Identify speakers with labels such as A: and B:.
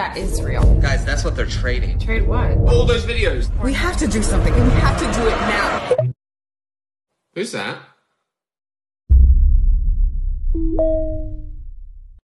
A: That is real.
B: Guys, that's what they're trading.
A: Trade what?
C: All those videos.
A: We have to do something, we have to do it now.
C: Who's that?